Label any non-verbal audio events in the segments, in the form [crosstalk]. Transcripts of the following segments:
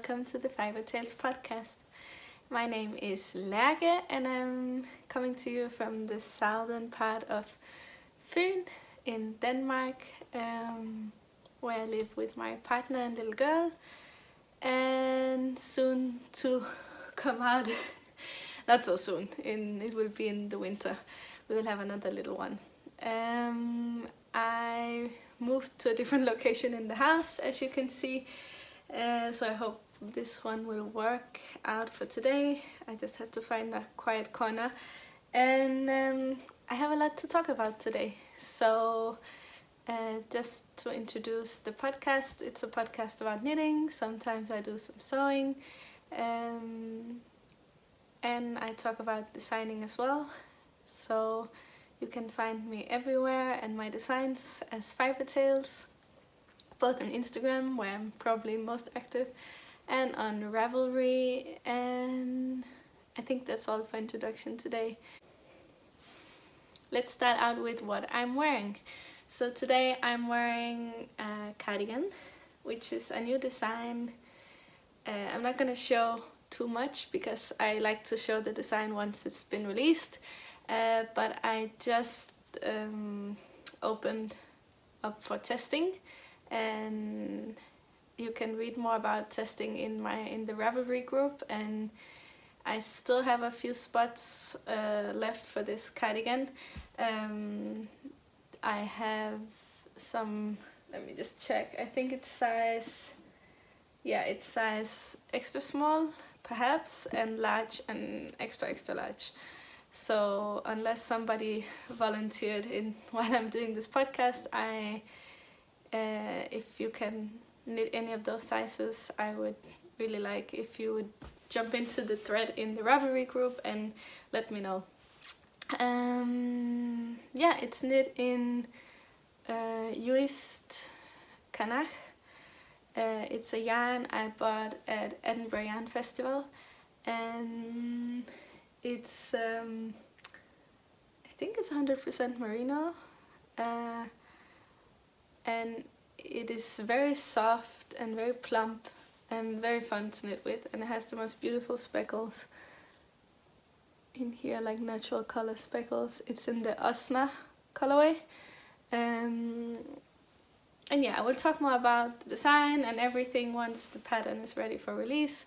welcome to the Fiber Tales podcast. My name is Lærke and I'm coming to you from the southern part of Fyn in Denmark, um, where I live with my partner and little girl, and soon to [laughs] come out. [laughs] Not so soon. In it will be in the winter. We will have another little one. Um, I moved to a different [laughs] location in the house, as you can see. Uh, so I hope this one will work out for today. I just had to find a quiet corner. And um, I have a lot to talk about today. So uh, just to introduce the podcast, it's a podcast about knitting. Sometimes I do some sewing. Um, and I talk about designing as well. So you can find me everywhere and my designs as Fiber Tales, both on Instagram where I'm probably most active and on Ravelry and I think that's all for introduction today. Let's start out with what I'm wearing. So today I'm wearing a cardigan which is a new design. Uh, I'm not gonna show too much because I like to show the design once it's been released uh, but I just um, opened up for testing and you can read more about testing in my in the Ravelry group and I still have a few spots uh, left for this cardigan. Um, I have some, let me just check, I think it's size, yeah it's size extra small perhaps and large and extra extra large. So unless somebody volunteered in [laughs] while I'm doing this podcast, I uh, if you can knit any of those sizes, I would really like if you would jump into the thread in the Ravelry group and let me know. Um, yeah, it's knit in uh, Uist Canach. Uh, it's a yarn I bought at Edinburgh Yarn Festival and it's um, I think it's 100% merino uh, and it is very soft and very plump and very fun to knit with and it has the most beautiful speckles in here like natural color speckles it's in the Osna colorway um, and yeah I will talk more about the design and everything once the pattern is ready for release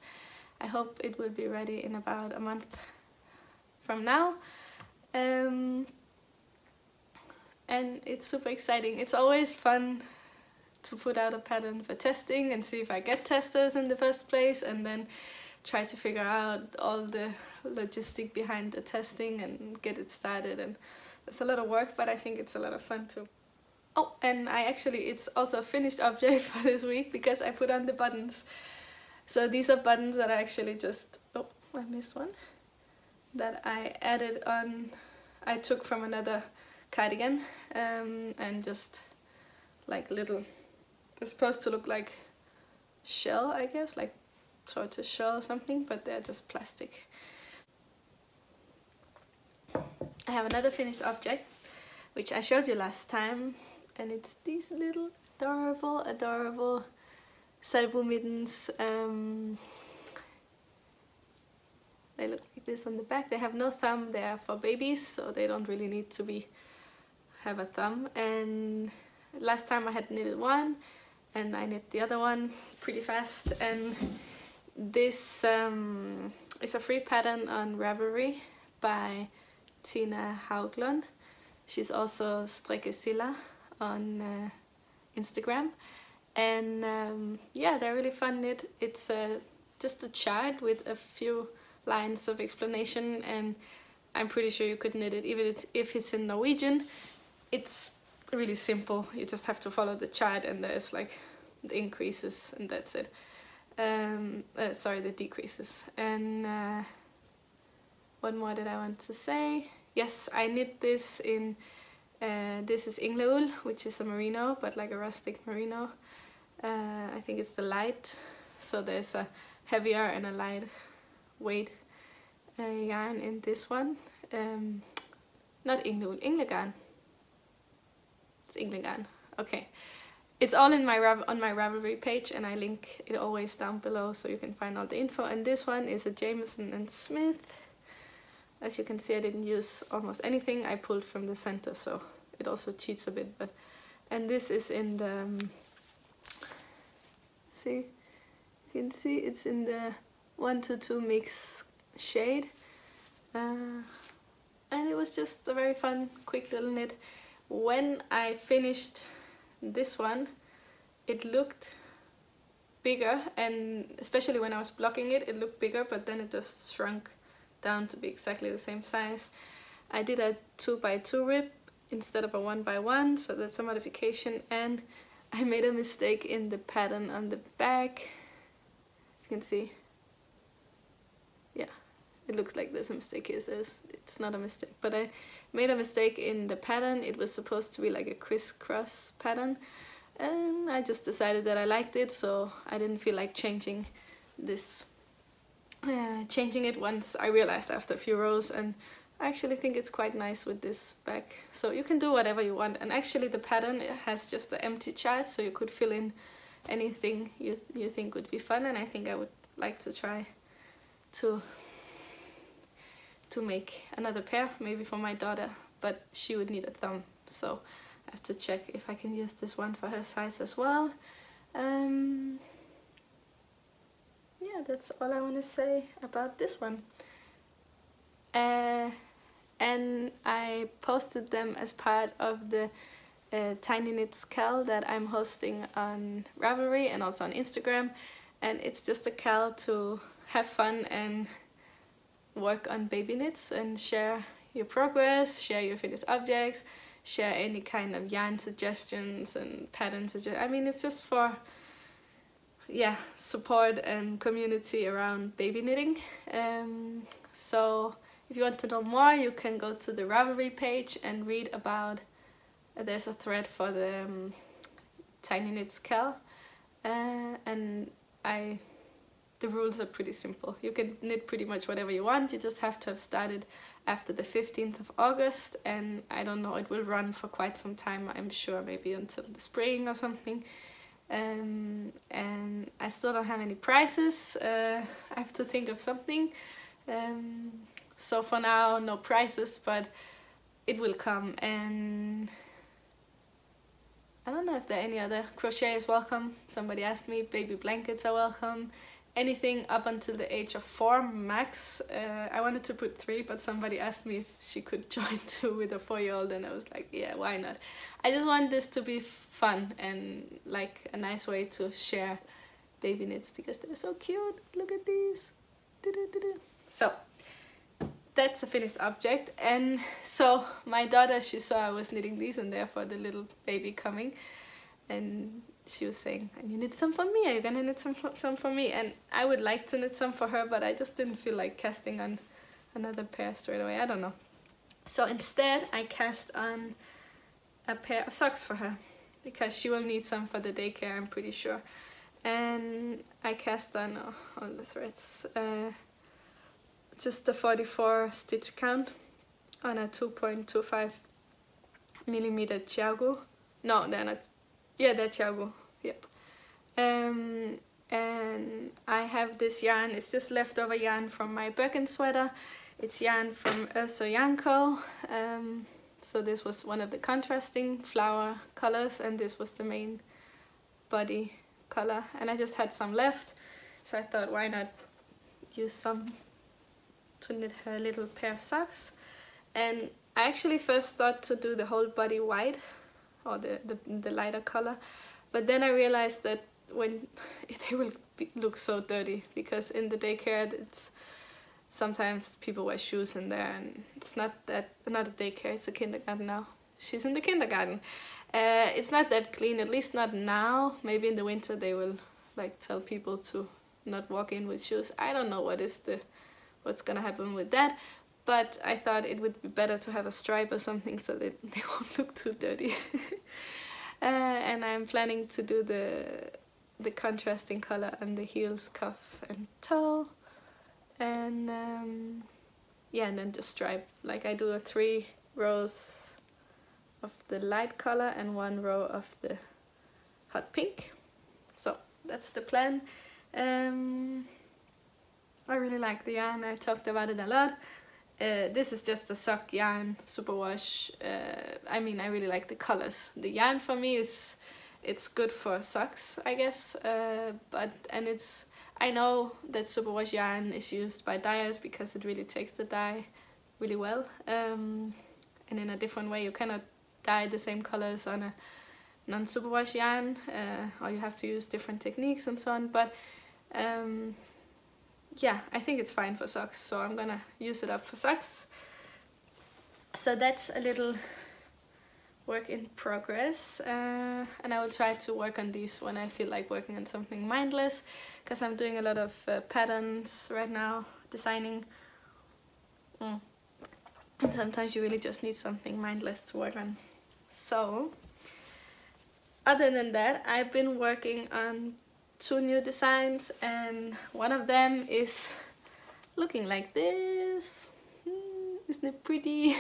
I hope it will be ready in about a month from now. Um, and it's super exciting. It's always fun to put out a pattern for testing and see if I get testers in the first place and then try to figure out all the logistic behind the testing and get it started and it's a lot of work but I think it's a lot of fun too. Oh and I actually it's also a finished object [laughs] for this week because I put on the buttons. So these are buttons that I actually just oh I missed one that I added on, I took from another cardigan um, and just like little, they're supposed to look like shell I guess, like tortoise shell or something, but they're just plastic. I have another finished object which I showed you last time and it's these little adorable, adorable Selbu mittens. Um, they look like this on the back. They have no thumb. They are for babies, so they don't really need to be have a thumb. And last time I had knitted one, and I knit the other one pretty fast. And this um, is a free pattern on Ravelry by Tina Hauglund. She's also Strikkesilla on uh, Instagram. And um, yeah, they're really fun knit. It's uh, just a chart with a few lines of explanation and I'm pretty sure you could knit it even if it's in Norwegian. It's really simple. You just have to follow the chart and there's like the increases and that's it. Um, uh, sorry, the decreases. And uh, more did I want to say? Yes, I knit this in, uh, this is Ingleul, which is a merino, but like a rustic merino. Uh, I think it's the light, so there's a heavier and a light weight uh, yarn in this one. Um, not Inglewool, Englegarn. It's Englegarn. Okay. it's all in my on my Ravelry page and I link it always down below so you can find all the info. And this one is a Jamieson and Smith. As you can see I didn't use almost anything I pulled from the center so it also cheats a bit but and this is in the um, see you can see it's in the 1 to 2 mix shade uh, and it was just a very fun quick little knit when I finished this one it looked bigger and especially when I was blocking it it looked bigger but then it just shrunk down to be exactly the same size. I did a 2 by 2 rip instead of a 1 by 1 so that's a modification and I made a mistake in the pattern on the back. You can see it looks like there's a mistake here there's, it's not a mistake but I made a mistake in the pattern it was supposed to be like a crisscross pattern and I just decided that I liked it so I didn't feel like changing this uh, changing it once I realized after a few rows and I actually think it's quite nice with this back. So you can do whatever you want. And actually the pattern has just the empty chart, so you could fill in anything you, you think would be fun. And I think I would like to try to to make another pair, maybe for my daughter, but she would need a thumb. So I have to check if I can use this one for her size as well. Um, yeah, that's all I want to say about this one. Uh, and I posted them as part of the uh, Tiny Knits Cal that I'm hosting on Ravelry and also on Instagram and it's just a cal to have fun and work on baby knits and share your progress, share your finished objects, share any kind of yarn suggestions and pattern. I mean it's just for yeah support and community around baby knitting um, so if you want to know more, you can go to the Ravelry page and read about, there's a thread for the um, Tiny Knits Cal. Uh, and I, the rules are pretty simple. You can knit pretty much whatever you want, you just have to have started after the 15th of August and I don't know, it will run for quite some time, I'm sure, maybe until the spring or something. Um, and I still don't have any prices, uh, I have to think of something. Um, so for now no prices but it will come and I don't know if there are any other crochet is welcome somebody asked me baby blankets are welcome anything up until the age of four max. Uh, I wanted to put three but somebody asked me if she could [laughs] join two with a four-year-old and I was like yeah why not? I just want this to be fun and like a nice way to share baby knits because they're so cute. Look at these. So that's a finished object. And so my daughter she saw I was knitting these and therefore the little baby coming. And she was saying you need some for me are you gonna knit some for, some for me and I would like to knit some for her but I just didn't feel like casting on another pair straight away I don't know so instead I cast on a pair of socks for her because she will need some for the daycare I'm pretty sure and I cast on oh, all the threads uh, just the 44 stitch count on a 2.25 millimeter ChiaoGoo. No, they're not. Yeah, they're ChiaoGoo. Yep. Um, and I have this yarn. It's just leftover yarn from my Birkin sweater. It's yarn from Urso Yarn Co. Um, so this was one of the contrasting flower colors and this was the main body color. And I just had some left. So I thought, why not use some to knit her little pair of socks and I actually first thought to do the whole body white or the, the, the lighter color. But then I realized that when [laughs] they will be, look so dirty because in the daycare it's sometimes people wear shoes in there and it's not that not a daycare it's a kindergarten now. She's in the kindergarten. Uh, it's not that clean at least not now. Maybe in the winter they will like tell people to not walk in with shoes. I don't know what is the what's gonna happen with that but I thought it would be better to have a stripe or something so that [laughs] they won't look too dirty [laughs] uh, and I'm planning to do the the contrasting color on the heels, cuff and toe and um, yeah and then the stripe like I do a three rows of the light color and one row of the hot pink. So that's the plan. Um, I really like the yarn, I talked about it a lot. Uh, this is just a sock yarn superwash. Uh, I mean, I really like the colors. The yarn for me is, it's good for socks, I guess. Uh, but and it's, I know that superwash yarn is used by dyers because it really takes the dye really well. Um, and in a different way, you cannot dye the same colors on a non-superwash yarn, uh, or you have to use different techniques and so on. But um, yeah, I think it's fine for socks, so I'm gonna use it up for socks. So that's a little work in progress uh, and I will try to work on these when I feel like working on something mindless because I'm doing a lot of uh, patterns right now, designing. Mm. And sometimes you really just need something mindless to work on. So, other than that, I've been working on two new designs and one of them is looking like this. Hmm, isn't it pretty?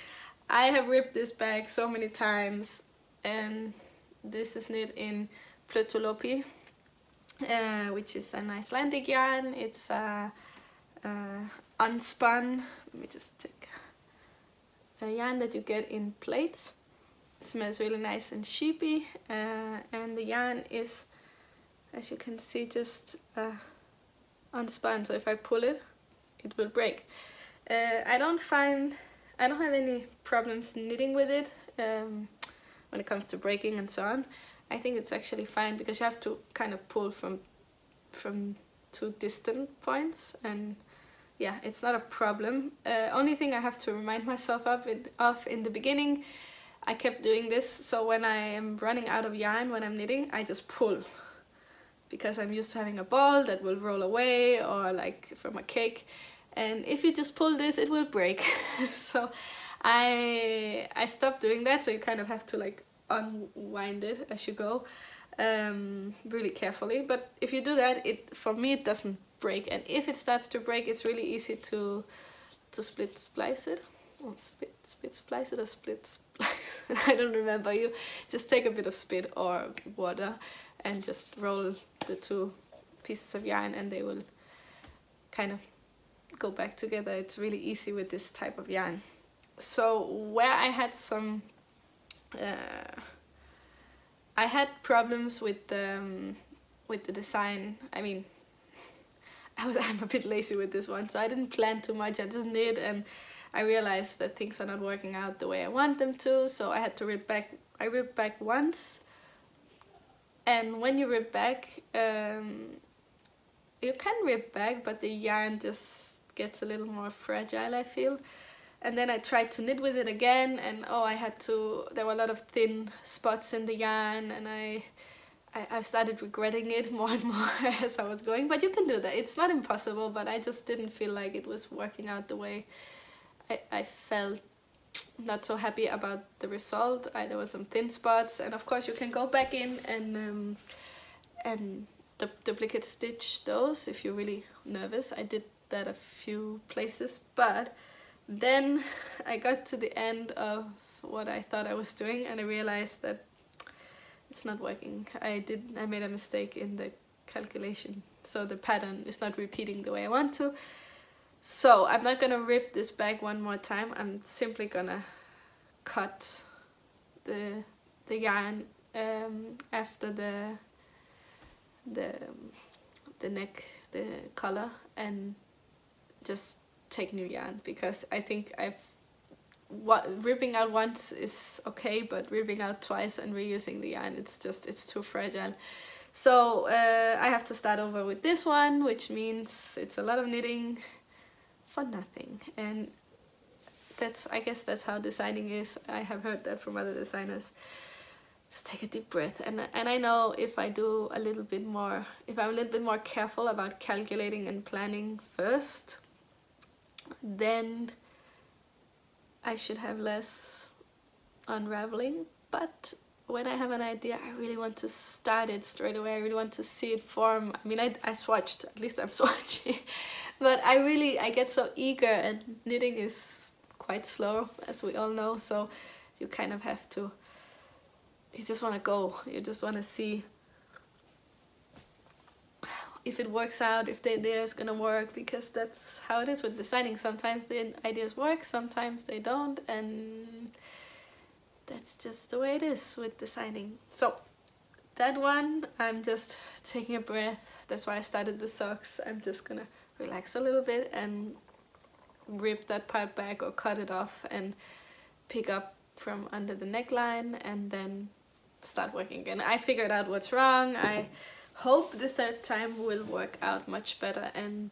[laughs] I have ripped this bag so many times and this is knit in Plötulopi, uh, which is an Icelandic yarn. It's uh, uh, unspun, let me just take a yarn that you get in plates. It smells really nice and sheepy uh, and the yarn is as you can see just uh, unspun so if I pull it it will break. Uh, I don't find I don't have any problems knitting with it um, when it comes to breaking and so on. I think it's actually fine because you have to kind of pull from from two distant points and yeah it's not a problem. Uh, only thing I have to remind myself of, of in the beginning I kept doing this so when I am running out of yarn when I'm knitting I just pull because I'm used to having a ball that will roll away or like from a cake and if you just pull this it will break. [laughs] So I I stopped doing that so you kind of have to like unwind it as you go um, really carefully. But if you do that it for me it doesn't break. And if it starts to break it's really easy to to split splice it. Or split split splice it or split splice [laughs] I don't remember you. Just take a bit of spit or water and just roll the two pieces of yarn and they will kind of go back together. It's really easy with this type of yarn. So where I had some, uh, I had problems with the, um, with the design. I mean, [laughs] I was I'm a bit lazy with this one, so I didn't plan too much. I just knit and I realized that things are not working out the way I want them to. So I had to rip back. I ripped back once and when you rip back um, you can rip back but the yarn just gets a little more fragile I feel. And then I tried to knit with it again and oh I had to there were a lot of thin spots in the yarn and I I, I started regretting it [laughs] more and more [laughs] as I was going. But you can do that. It's not impossible but I just didn't feel like it was working out the way I, I felt not so happy about the result. I, there were some thin spots and of course you can go back in and um, and du duplicate stitch those if you're really nervous. I did that a few places but then I got to the end of what I thought I was doing and I realized that it's not working. I did I made a mistake in the calculation so the pattern is not repeating the way I want to so I'm not gonna rip this bag one more time. I'm simply gonna cut the the yarn um, after the the the neck, the collar, and just take new yarn because I think I've what ripping out once is okay, but ripping out twice and reusing the yarn, it's just it's too fragile. So uh, I have to start over with this one, which means it's a lot of knitting for nothing. And that's I guess that's how designing is. I have heard that from other designers. Just take a deep breath. And and I know if I do a little bit more if I'm a little bit more careful about calculating and planning first then I should have less unraveling. But when I have an idea I really want to start it straight away. I really want to see it form. I mean I, I swatched at least I'm [laughs] swatching but I really I get so eager and knitting is quite slow as we all know. So you kind of have to you just want to go. You just want to see if it works out if the idea is gonna work because that's how it is with designing. Sometimes the ideas work sometimes they don't and that's just the way it is with designing. So that one I'm just [laughs] taking a breath. That's why I started the socks. I'm just gonna relax a little bit and rip that part back or cut it off and pick up from under the neckline and then start working again. I figured out what's wrong. I hope the third time will work out much better and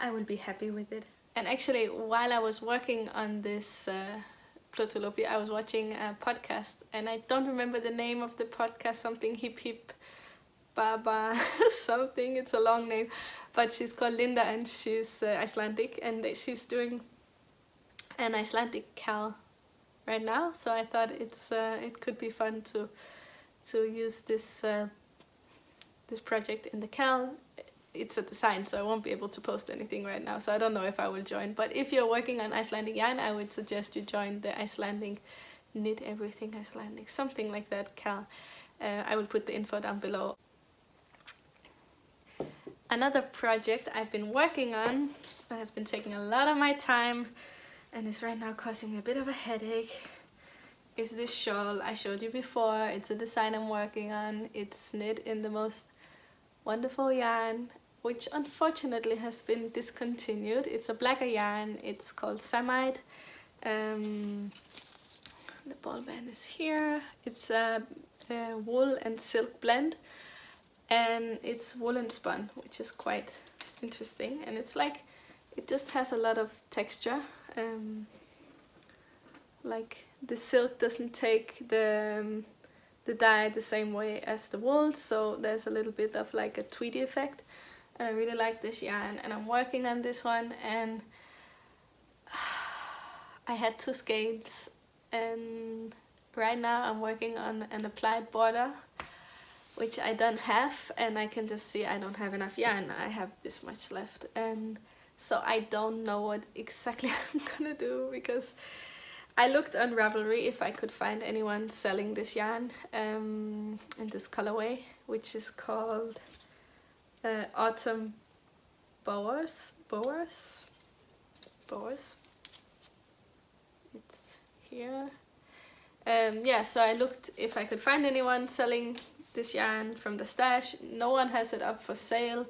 I will be happy with it. And actually, while I was working on this uh, Plotolopia, I was watching a podcast and I don't remember the name of the podcast, something hip hip Baba [laughs] something, it's a long name, but she's called Linda and she's uh, Icelandic and she's doing an Icelandic cal right now. So I thought it's uh, it could be fun to to use this uh, this project in the cal it's a design so I won't be able to post anything right now. So I don't know if I will join but if you're working on Icelandic yarn I would suggest you join the Icelandic knit everything Icelandic something like that cal uh, I will put the info down below another project I've been working on that has been taking a lot of my time and is right now causing me a bit of a headache is this shawl I showed you before. It's a design I'm working on. It's knit in the most wonderful yarn which unfortunately has been discontinued. It's a blacker yarn. It's called Samite. Um, the ball band is here. It's a, a wool and silk blend and it's woolen spun which is quite interesting. And it's like it just has a lot of texture. Um, like the silk doesn't take the um, the dye the same way as the wool so there's a little bit of like a tweedy effect. And I really like this yarn and I'm working on this one and [sighs] I had two skeins and right now I'm working on an applied border which I don't have and I can just see I don't have enough. Yarn I have this much left. And so I don't know what exactly [laughs] I'm gonna do because I looked on Ravelry if I could find anyone selling this yarn um, in this colorway which is called uh, Autumn Bowers Bowers Bowers it's here. Um, yeah so I looked if I could find anyone selling this yarn from the stash no one has it up for sale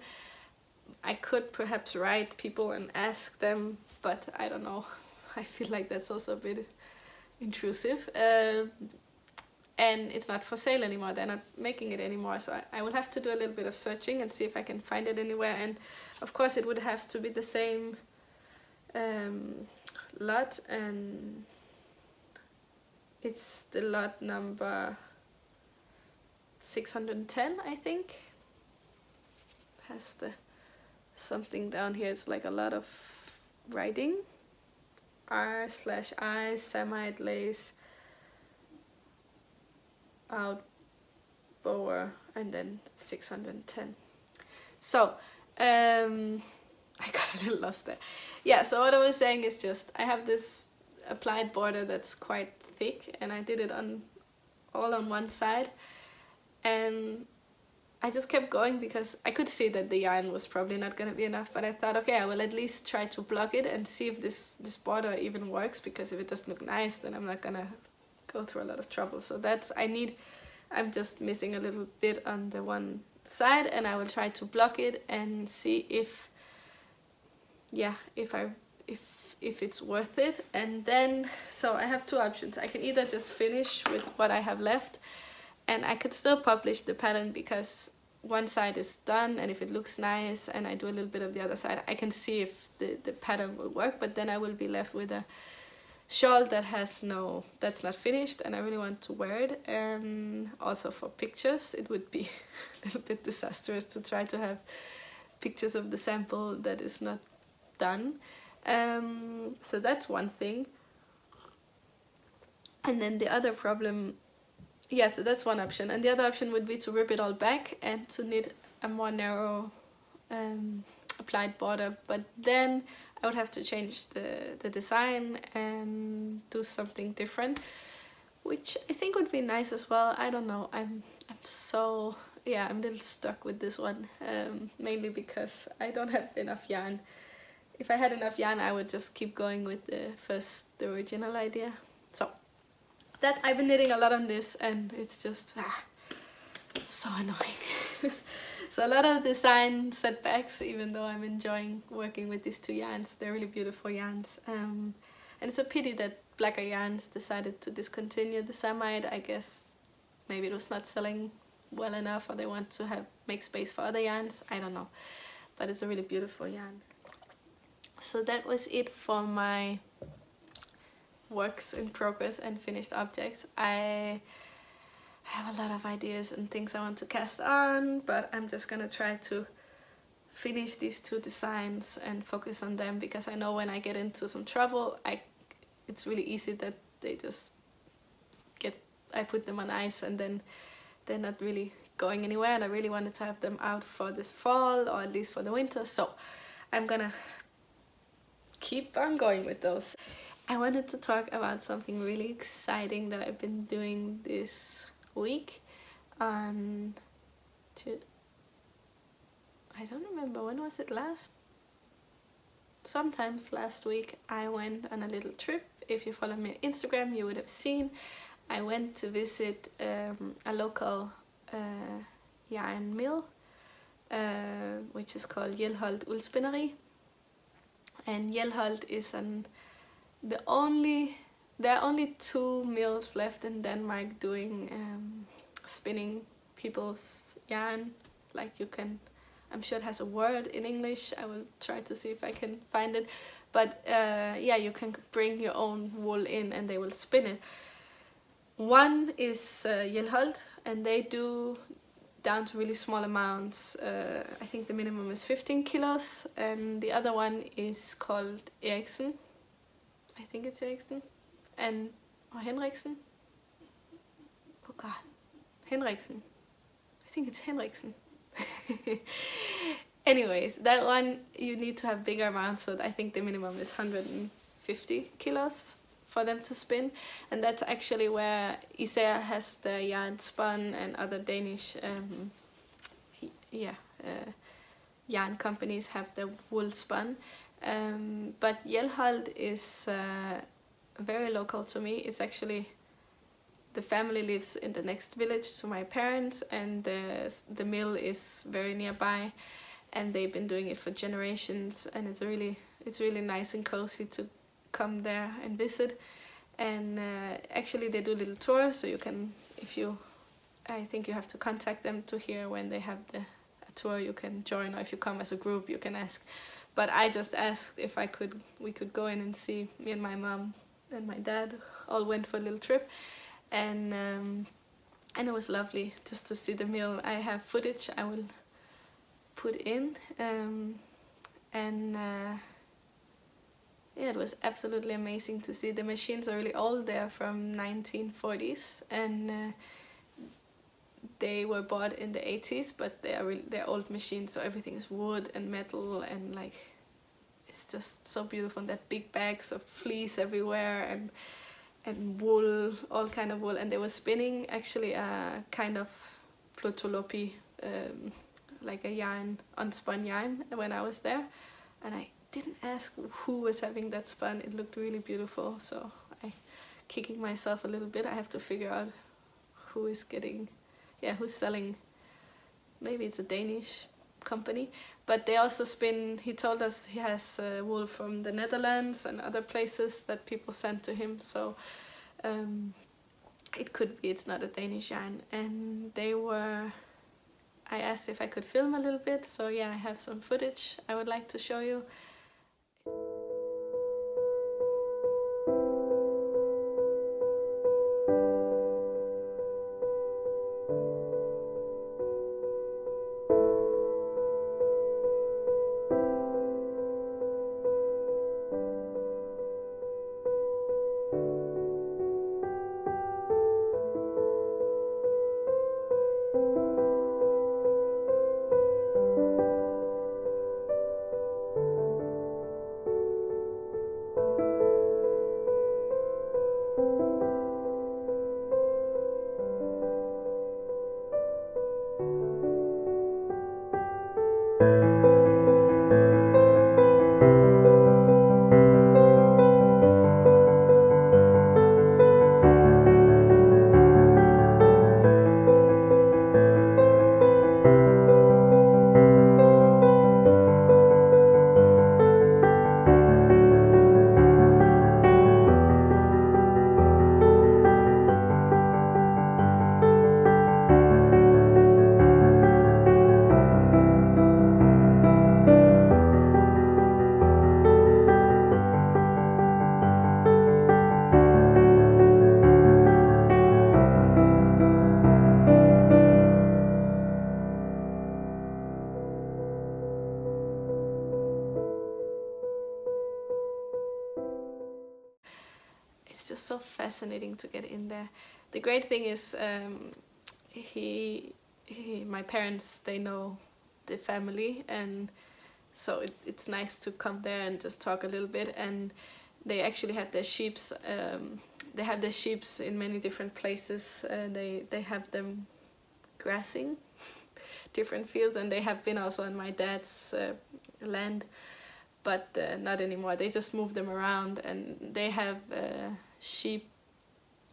I could perhaps write people and ask them, but I don't know. [laughs] I feel like that's also a bit intrusive. Uh, and it's not for sale anymore. They're not making it anymore. So I, I will have to do a little bit of searching and see if I can find it anywhere. And of course it would have to be the same um, lot and it's the lot number 610 I think has the something down here. It's like a lot of writing. R slash I Samite lace out bower and then 610. So um, [laughs] I got a little lost there. Yeah, so what I was saying is just I have this applied border that's quite thick and I did it on all on one side and I just kept going because I could see that the yarn was probably not gonna be enough but I thought okay I will at least try to block it and see if this this border even works because if it doesn't look nice then I'm not gonna go through a lot of trouble. So that's I need I'm just missing a little bit on the one side and I will try to block it and see if yeah if I if if it's worth it. And then so I have two options. I can either just finish with what I have left and I could still publish the pattern because one side is done and if it looks nice and I do a little bit of the other side I can see if the, the pattern will work but then I will be left with a shawl that has no that's not finished and I really want to wear it. And also for pictures it would be [laughs] a little bit disastrous to try to have pictures of the sample that is not done. Um, so that's one thing. And then the other problem yeah, so that's one option. And the other option would be to rip it all back and to knit a more narrow um, applied border. But then I would have to change the, the design and do something different. which I think would be nice as well. I don't know. I'm I'm so yeah. I'm a little stuck with this one, um, mainly because I don't have enough yarn. If I had enough yarn, I would just keep going with the first the original idea. So that I've been knitting a lot on this, and it's just ah, so annoying. [laughs] so a lot of design setbacks, even though I'm enjoying working with these two yarns. They're really beautiful yarns. Um, and it's a pity that Blacker Yarns decided to discontinue the Samite. I guess maybe it was not selling well enough or they want to have make space for other yarns. I don't know. But it's a really beautiful yarn. So that was it for my works in progress and finished objects. I have a lot of ideas and things I want to cast on, but I'm just gonna try to finish these two designs and focus on them because I know when I get into some trouble, I it's really easy that they just get I put them on ice and then they're not really going anywhere and I really wanted to have them out for this fall or at least for the winter so I'm gonna keep on going with those. I wanted to talk about something really exciting that I've been doing this week on to I don't remember when was it last? Sometimes last week I went on a little trip. If you follow me on Instagram you would have seen I went to visit um, a local uh, yarn mill uh, which is called Hjelholt Uldspinderi and Hjelholt is an the only there are only two mills left in Denmark doing um, spinning people's yarn. Like you can I'm sure it has a word in English. I will try to see if I can find it. But uh, yeah you can bring your own wool in and they will spin it. One is uh, and they do down to really small amounts uh, I think the minimum is 15 kilos and the other one is called Eriksen I think it's Eriksen. And or Henriksen? Oh god. Henriksen. I think it's Henriksen. [laughs] Anyways that one you need to have bigger amounts so I think the minimum is 150 kilos for them to spin. And that's actually where Isager has the yarn spun and other Danish um, yeah uh, yarn companies have the wool spun um, but Hjelholt is uh, very local to me. It's actually the family lives in the next village to my parents and the, the mill is very nearby and they've been doing it for generations and it's really it's really nice and cozy to come there and visit. And uh, actually they do little tours so you can if you I think you have to contact them to hear when they have the a tour you can join or if you come as a group you can ask but I just asked if I could we could go in and see me and my mom and my dad all went for a little trip. And um, and it was lovely just to see the mill I have footage I will put in. Um, and uh, yeah it was absolutely amazing to see. The machines are really old they're from 1940s and uh, they were bought in the 80s but they are they're old machines so everything is wood and metal and like it's just so beautiful and that big bags of fleece everywhere and and wool all kind of wool and they were spinning actually a kind of plötulopi um, like a yarn, unspun yarn when I was there. And I didn't ask who was having that spun. It looked really beautiful. So I, kicking myself a little bit, I have to figure out who is getting, yeah, who's selling. Maybe it's a Danish company, but they also spin, he told us he has uh, wool from the Netherlands and other places that people send to him. So um, it could be it's not a Danish yarn. And they were I asked if I could film a little bit, so yeah, I have some footage I would like to show you. Thing is um, he, he, my parents, they know the family and so it, it's nice to come there and just talk a little bit. And they actually had their sheeps um, they have their sheeps in many different places. And they they have them grassing [laughs] different fields and they have been also on my dad's uh, land but uh, not anymore. They just move them around and they have uh, sheep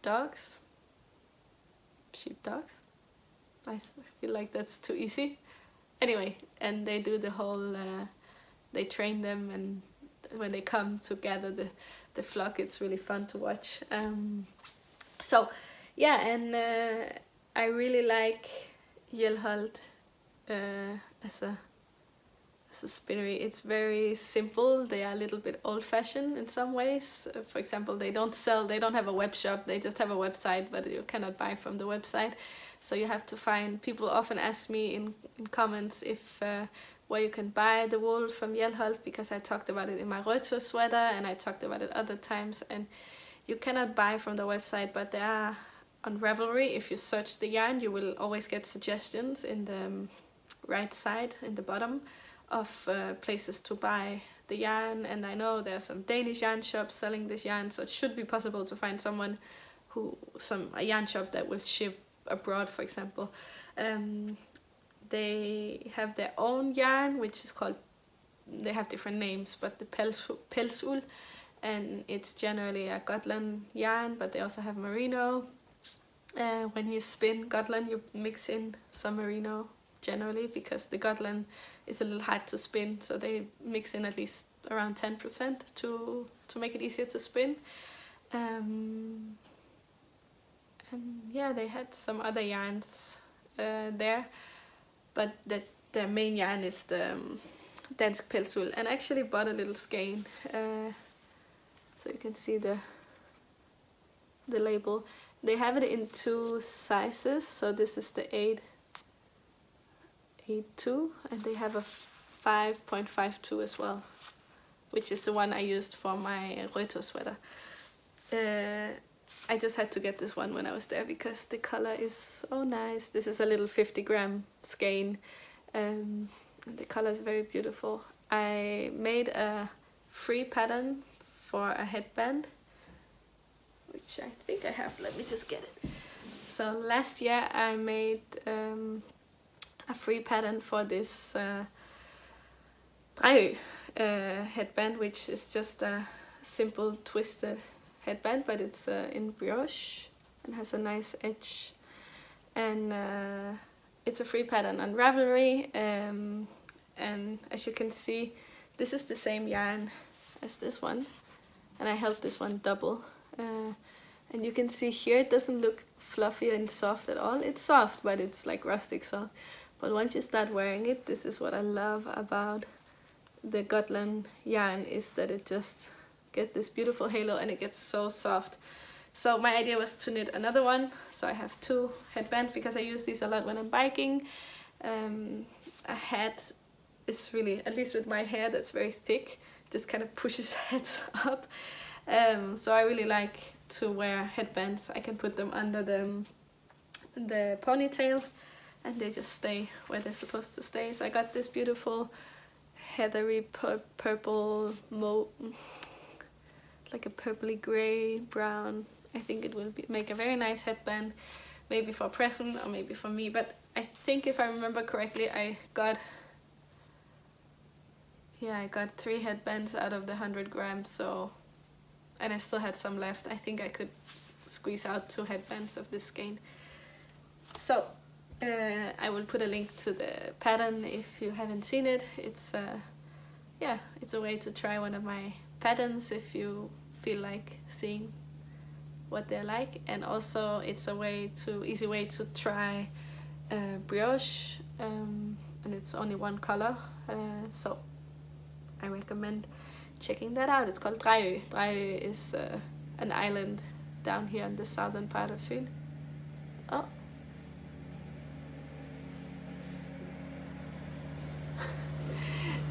dogs sheep dogs. I feel like that's too easy. Anyway and they do the whole uh, they train them and when they come to gather the the flock it's really fun to watch. Um, so yeah and uh, I really like Hjelholt uh, as a a spinnery it's very simple. They are a little bit old-fashioned in some ways. Uh, for example they don't sell they don't have a web shop. They just have a website but you cannot buy from the website. So you have to find people often ask me in, in comments if uh, where you can buy the wool from Hjelholt because I talked about it in my Rødtur sweater and I talked about it other times. And you cannot buy from the website but there are on Ravelry. If you search the yarn you will always get suggestions in the um, right side in the bottom of uh, places to buy the yarn and I know there are some Danish yarn shops selling this yarn so it should be possible to find someone who some a yarn shop that will ship abroad for example. Um, they have their own yarn which is called they have different names but the pelsuld and it's generally a Gotland yarn but they also have merino. Uh, when you spin Gotland you mix in some merino generally because the Gotland is a little hard to spin so they mix in at least around 10% to to make it easier to spin. Um, and yeah they had some other yarns uh, there but the, the main yarn is the um, Dansk Pelsuld and I actually bought a little skein uh, so you can see the the label. They have it in two sizes so this is the 8 8.2 and they have a 5.52 as well which is the one I used for my Rødtur sweater uh, I just had to get this one when I was there because the color is so nice. This is a little 50 gram skein. Um, the color is very beautiful. I made a free pattern for a headband, which I think I have. Let me just get it. So last year I made um, a free pattern for this uh, uh, headband, which is just a simple twisted headband, but it's uh, in brioche and has a nice edge. And uh, it's a free pattern on Ravelry. Um, and as you can see, this is the same yarn as this one. And I held this one double. Uh, and you can see here it doesn't look fluffy and soft at all. It's soft, but it's like rustic soft. But once you start wearing it, this is what I love about the Gotland yarn is that it just get this beautiful halo and it gets so soft. So my idea was to knit another one. So I have two headbands because I use these a lot when I'm biking. Um, a hat is really, at least with my hair that's very thick, just kind of pushes [laughs] heads up. Um, so I really like to wear headbands. I can put them under the, the ponytail and they just stay where they're supposed to stay. So I got this beautiful heathery pur purple mo like a purpley gray brown. I think it will make a very nice headband maybe for a present or maybe for me. But I think if I remember correctly I got yeah I got three headbands out of the 100 grams so and I still had some left. I think I could squeeze out two headbands of this skein. So uh, I will put a link to the pattern if you haven't seen it. It's uh, yeah it's a way to try one of my patterns if you feel like seeing what they're like. And also it's a way to easy way to try uh, brioche um, and it's only one color uh, so I recommend checking that out. It's called Drejø. Drejø is uh, an island down here in the southern part of Fyn oh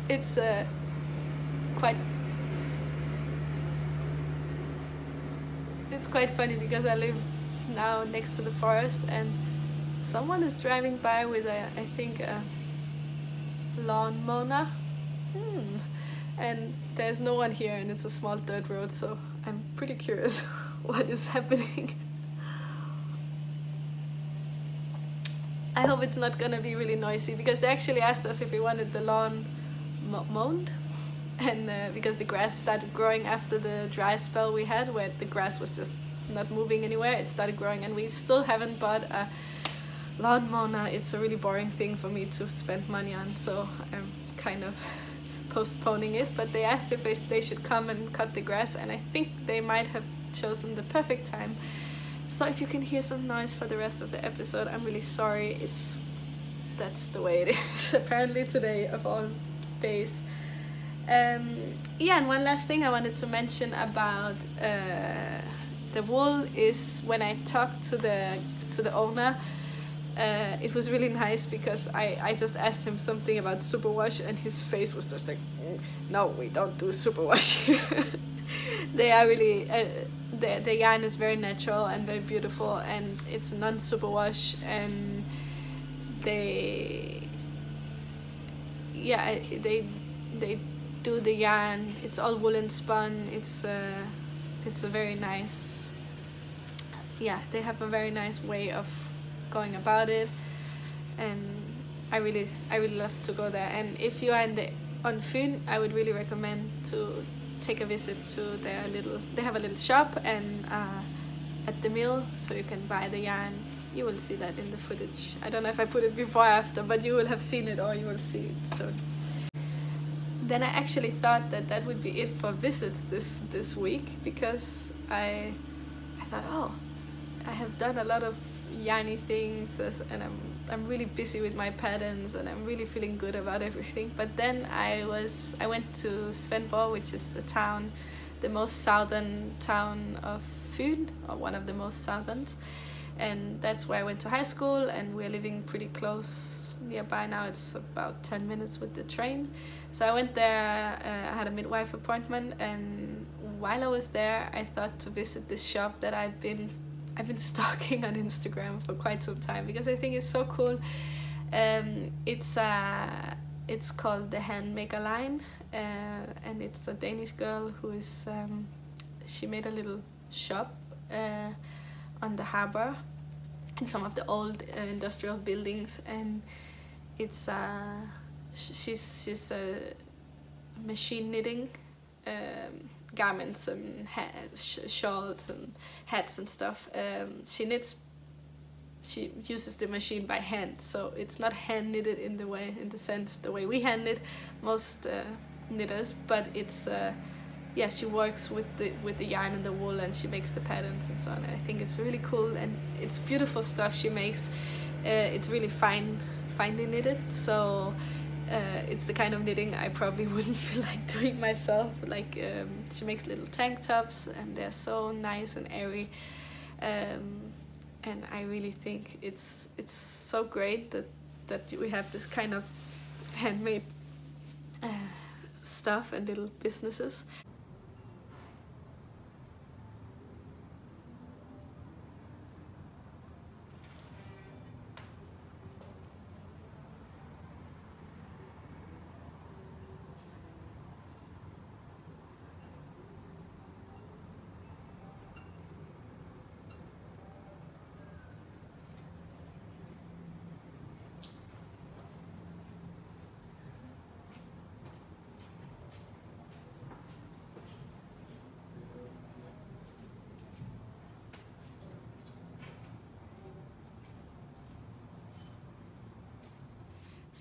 it's uh, it's quite funny because I live now next to the forest and someone is driving by with a I think a lawn mower hmm. and there's no one here and it's a small dirt road so I'm pretty curious [laughs] what is happening I hope it's not gonna be really noisy because they actually asked us if we wanted the lawn mowed [laughs] and uh, because the grass started growing after the dry spell we had where the grass was just not moving anywhere it started growing. And we still haven't bought a lawnmower it's a really boring thing for me to spend money on so I'm kind of [laughs] postponing it. But they asked if they should come and cut the grass and I think they might have chosen the perfect time. So if you can hear some noise for the rest of the episode I'm really sorry. It's that's the way it [laughs] is apparently today of all um, yeah and one last thing I wanted to mention about uh, the wool is when I talked to the to the owner uh, it was really nice because I, I just asked him something about superwash and his face was just like mm, no we don't do superwash. [laughs] They are really uh, the, the yarn is very natural and very beautiful and it's non superwash and they yeah they they do the yarn. It's all woolen spun. It's uh, it's a very nice yeah they have a very nice way of going about it. And I really I really love to go there. And if you are in the on Fyn I would really recommend to take a visit to their little they have a little shop and uh, at the mill so you can buy the yarn you will see that in the footage. I don't know if I put it before or after but you will have seen it or you will see it soon. Then I actually thought that that would be it for visits this this week because I I thought oh I have done a lot of yarny things and I'm I'm really busy with my patterns and I'm really feeling good about everything. But then I was I went to Svendborg which is the town the most southern town of Fyn or one of the most southern and that's where I went to high school and we're living pretty close nearby now it's about 10 minutes with the train so I went there uh, I had a midwife appointment and while I was there I thought to visit this shop that I've been I've been [laughs] stalking on Instagram for quite some time because I think it's so cool. Um, it's uh, it's called the Handmaker Line, uh, and it's a Danish girl who is um, she made a little shop uh, on the harbor in some of the old uh, industrial buildings, and it's uh, she's she's a machine knitting. Um, garments and sh shawls and hats and stuff. Um, she knits. She uses the machine by hand, so it's not hand knitted in the way, in the sense the way we hand knit most uh, knitters, but it's. Yeah, she works with the with the yarn and the wool, and she makes the patterns and so on. And I think it's really cool, and it's beautiful stuff she makes. Uh, it's really fine, finely knitted, so uh, it's the kind of knitting I probably [laughs] wouldn't feel like doing myself. Like um, she makes little tank tops and they're so nice and airy. Um, and I really think it's it's so great that that we have this kind of handmade uh, stuff and little businesses.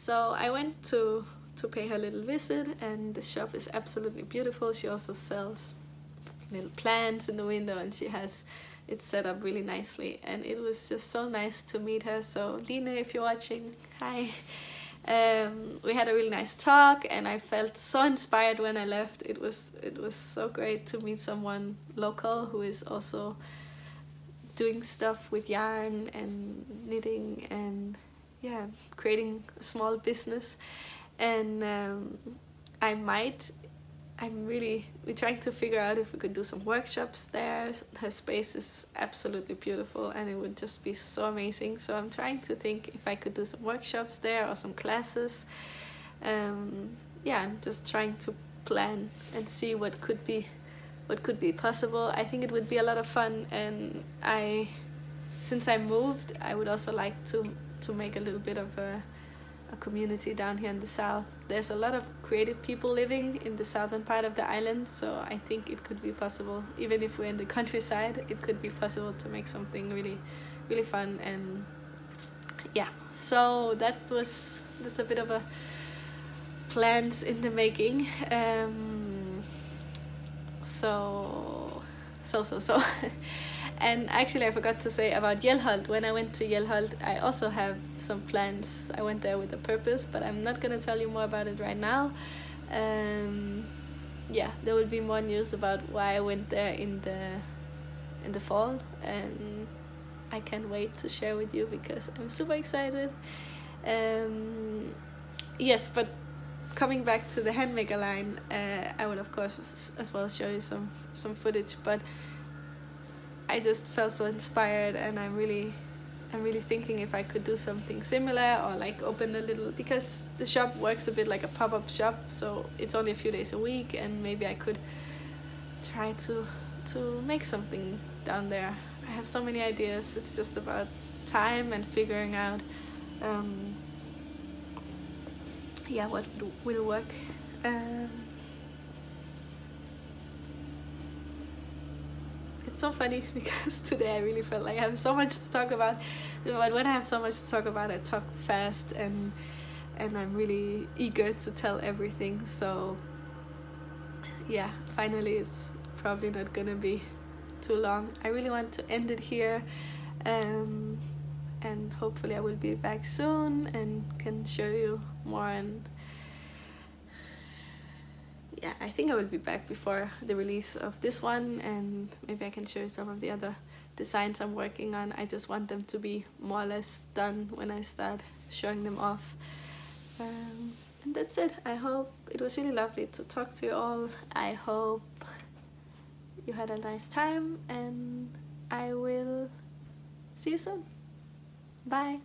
So I went to to pay her a little visit and the shop is absolutely beautiful. She also sells little plants in the window and she has it set up really nicely and it was just so nice to meet her. So Lina, if you're watching, hi. Um, we had a really nice talk and I felt so inspired when I left. It was it was so great to meet someone local who is also doing stuff with yarn and knitting and yeah creating a small business and um, I might I'm really we're trying to figure out if we could do some workshops there. Her space is absolutely beautiful and it would just be so amazing. So I'm trying to think if I could do some workshops there or some classes. Um, yeah, I'm just trying to plan and see what could be what could be possible. I think it would be a lot of fun and I since I moved I would also like to to make a little bit of a a community down here in the south. There's a lot of creative people living in the southern part of the island, so I think it could be possible, even if we're in the countryside, it could be possible to make something really, really fun and yeah. So that was that's a bit of a plans in the making. Um, so so so so. [laughs] And actually, I forgot to say about Hjelholt. When I went to Hjelholt, I also have some plans. I went there with a purpose, but I'm not gonna tell you more about it right now. Um, yeah, there will be more news about why I went there in the in the fall, and I can't wait to share with you because I'm super excited. Um, yes, but coming back to the handmaker line, uh, I will of course as well show you some some footage, but I just felt so inspired and I'm really I'm really thinking if I could do something similar or like open a little because the shop works a bit like a pop-up shop so it's only a few days a week and maybe I could try to to make something down there. I have so many ideas it's just about time and figuring out um, yeah what will work um, so funny [laughs] because today I really felt like I have so much to talk about. But when I have so much to talk about I talk fast and and I'm really eager to tell everything. So yeah finally it's probably not gonna be too long. I really want to end it here um, and hopefully I will be back soon and can show you more and yeah, I think I will be back before the release of this one and maybe I can show you some of the other designs I'm working on. I just want them to be more or less done when I start showing them off. Um, and that's it. I hope it was really lovely to talk to you all. I hope you had a nice time and I will see you soon. Bye.